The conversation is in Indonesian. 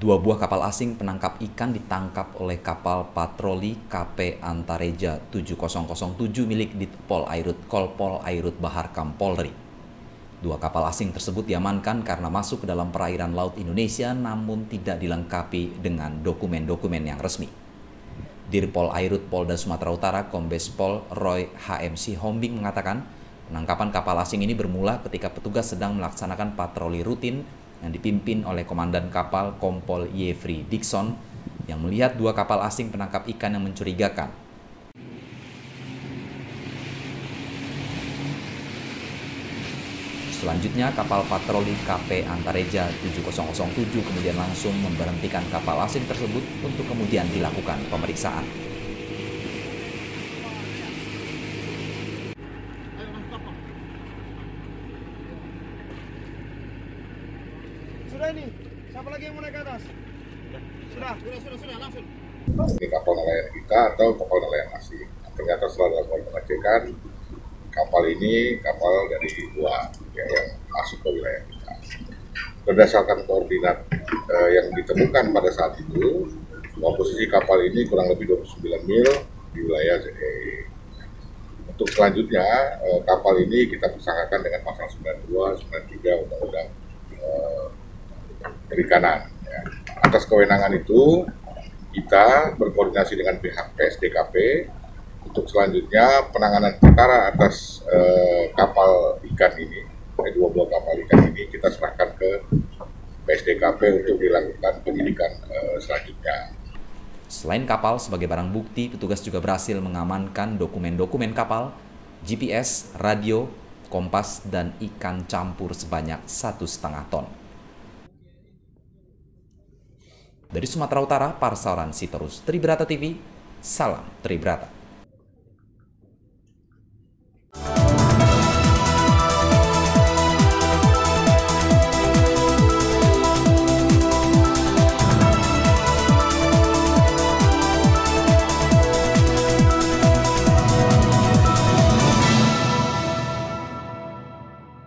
Dua buah kapal asing penangkap ikan ditangkap oleh kapal patroli KP Antareja 7007 milik Ditpol Airut Kolpol Airut Bahar Kampolri. Dua kapal asing tersebut diamankan karena masuk ke dalam perairan laut Indonesia namun tidak dilengkapi dengan dokumen-dokumen yang resmi. Dirpol Airut Polda Sumatera Utara Kombes Pol Roy HMC Hombing mengatakan penangkapan kapal asing ini bermula ketika petugas sedang melaksanakan patroli rutin yang dipimpin oleh Komandan Kapal Kompol Yefri Dixon yang melihat dua kapal asing penangkap ikan yang mencurigakan. Selanjutnya kapal patroli KP Antareja 7007 kemudian langsung memberhentikan kapal asing tersebut untuk kemudian dilakukan pemeriksaan. Sudah ini. Siapa lagi yang mau naik ke atas? Sudah. Sudah, sudah, sudah, langsung. Ini kapal nelayan kita atau kapal nelayan asing. Ternyata setelah dilakukan pengecekan, kapal ini kapal dari dua ya, yang masuk ke wilayah kita. Berdasarkan koordinat eh, yang ditemukan pada saat itu, bahwa posisi kapal ini kurang lebih 29 mil di wilayah ZEE. Untuk selanjutnya, eh, kapal ini kita persangkakan dengan pasal 92, 93 Undang-Undang Perikanan. Ya. Atas kewenangan itu, kita berkoordinasi dengan pihak PSDKP untuk selanjutnya penanganan perkara atas eh, kapal ikan ini, eh, dua buah kapal ikan ini kita serahkan ke PSDKP untuk dilakukan penyidikan eh, selanjutnya. Selain kapal sebagai barang bukti, petugas juga berhasil mengamankan dokumen-dokumen kapal, GPS, radio, kompas, dan ikan campur sebanyak satu setengah ton. Dari Sumatera Utara, Parsaran Sitorus, Tribrata TV, salam Tribrata.